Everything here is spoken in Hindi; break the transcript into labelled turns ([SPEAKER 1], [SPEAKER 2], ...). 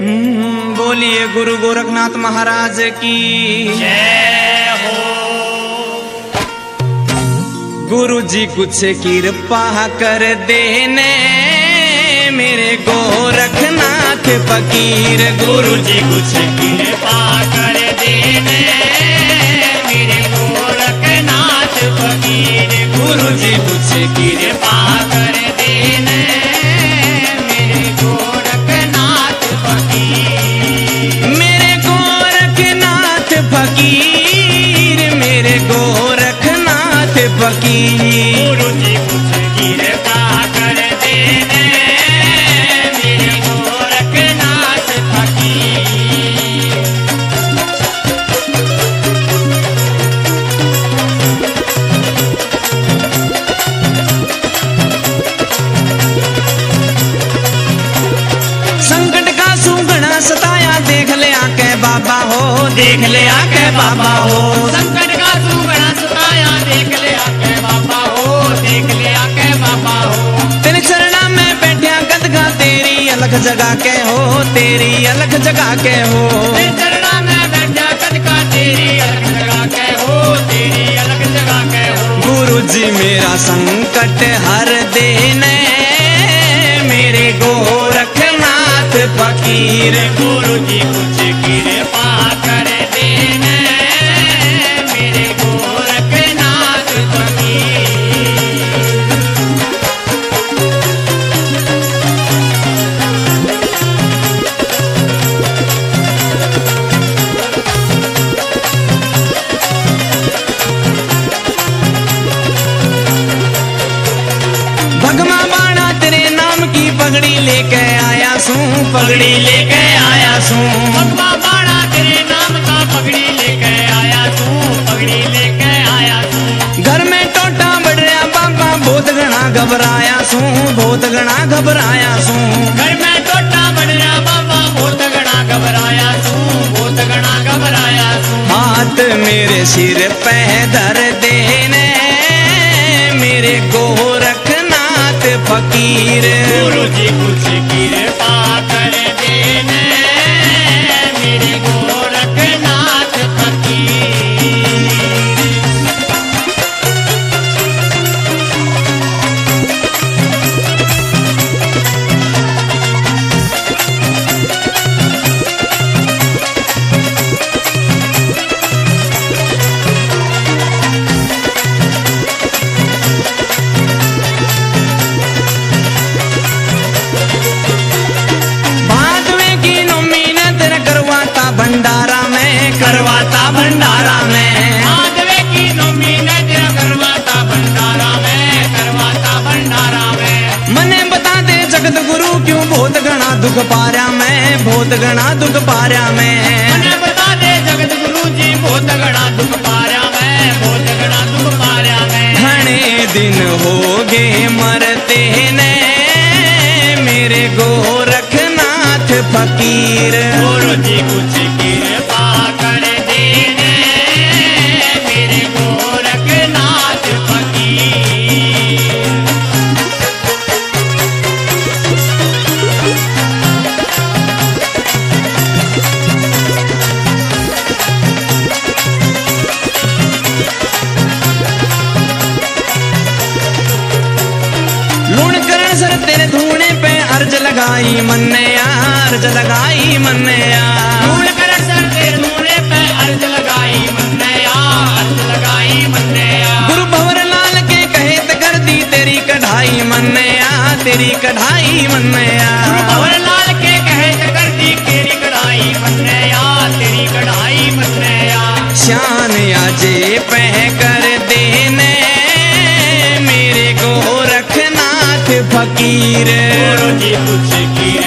[SPEAKER 1] हम्म, बोलिए गुरु गोरखनाथ महाराज की।
[SPEAKER 2] जय हो
[SPEAKER 1] गुरु जी कुछ कृपा कर देने मेरे गोरखनाथ फकीर। गुरु
[SPEAKER 2] गुरु जी कुछ कृपा गोरखनाथ फकीर
[SPEAKER 1] गुरु जी कुछ कृपा
[SPEAKER 2] कर देने। मेरे गोरखनाथ फकीर
[SPEAKER 1] संकट का सुगना सताया देख ले आके बाबा हो देख ले आके बाबा हो।
[SPEAKER 2] संकट
[SPEAKER 1] अलग जगा के हो तेरी अलग जगह के हो,
[SPEAKER 2] तेरी अलग जगह के हो। तेरी अलग जगह
[SPEAKER 1] गुरु जी मेरा संकट हर देने मेरे गोरखनाथ, फकीर।
[SPEAKER 2] गुरु जी मुझे कृपा
[SPEAKER 1] पगड़ी लेके आया सू, पगड़ी लेके आया सू।
[SPEAKER 2] भगवा बाड़ा तेरे नाम का पगड़ी लेके आया तू पगड़ी लेके आया तू
[SPEAKER 1] घर में टोटा बढ़ रहा बाबा बहुत घना घबराया सू, बहुत घना घबराया सू।
[SPEAKER 2] घर में टोटा बढ़ रहा बाबा बहुत घना घबराया तू बहुत घना घबराया तू
[SPEAKER 1] हाथ मेरे सिर पे धर दुख पारा मैं बहुत घना दुख पारा मैं।
[SPEAKER 2] मने बता दे जगत गुरु जी बहुत घना दुख पारा मैं बहुत घना दुख पारा मैं।
[SPEAKER 1] घने दिन हो गए मरते ने मेरे गोरखनाथ फकीर।
[SPEAKER 2] गुरु जी कुछ
[SPEAKER 1] तेरे धूने पे अर्ज़ लगाई मन्ने अर्ज़ लगाई मन्ने
[SPEAKER 2] धूल सर धूने पे अर्ज़ लगाई मन्नया अर्ज़ लगाई
[SPEAKER 1] गुरु भंवर लाल के कहे त कर दी तेरी कढ़ाई मन्ने तेरी कढ़ाई मन्ने
[SPEAKER 2] भवर लाल के कहे त कर दी तेरी कढ़ाई मन्नया तेरी कढ़ाई मन्नया
[SPEAKER 1] शान आजे पह कर chiquire.
[SPEAKER 2] Puro chico chiquire.